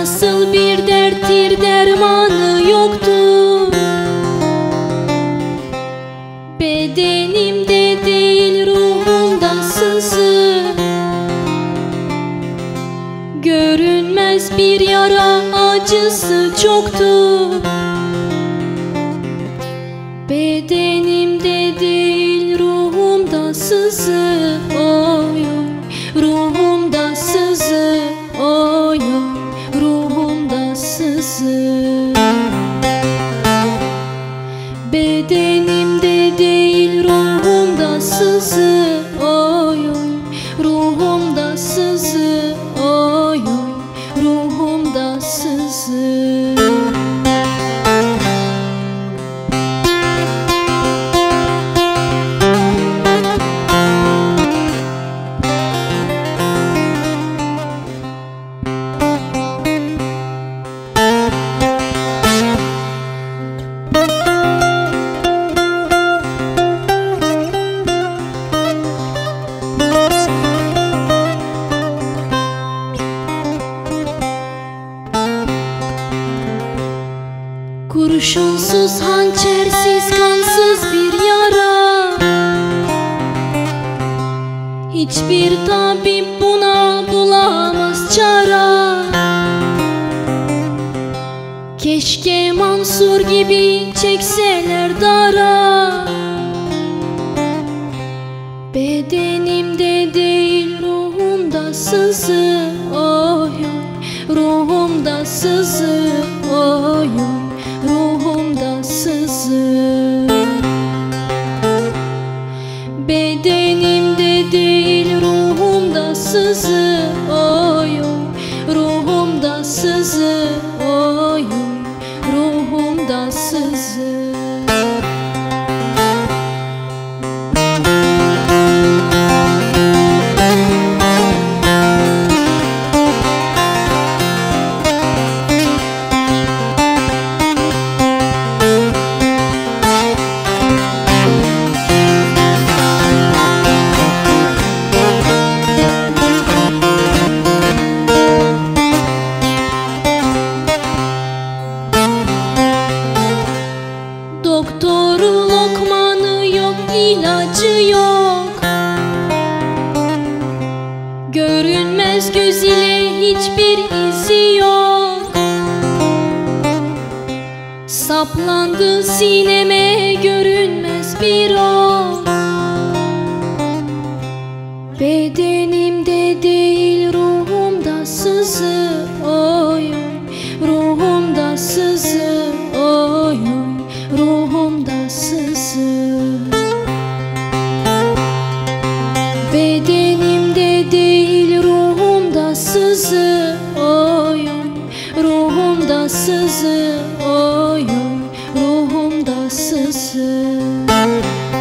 nasıl bir derttir dermanı yoktur. Bedenimde değil ruhumda sızı. Görünmez bir yara acısı çoktur. Bedenimde değil ruhumda sızı. Oy oy sızı Kurşunsuz, hançersiz, kansız bir yara. Hiçbir tabip buna bulamaz çara. Keşke Mansur gibi çekseler dara. Bedenimde değil ruhumda sızı. Oy Ruhumda sızı Bedenimde değil ruhumda sızı. Oy oy. Ruhumda sızı ilacı yok. Görünmez göz ile hiçbir izi yok. Saplandı sineme görünmez bir ok Thank you.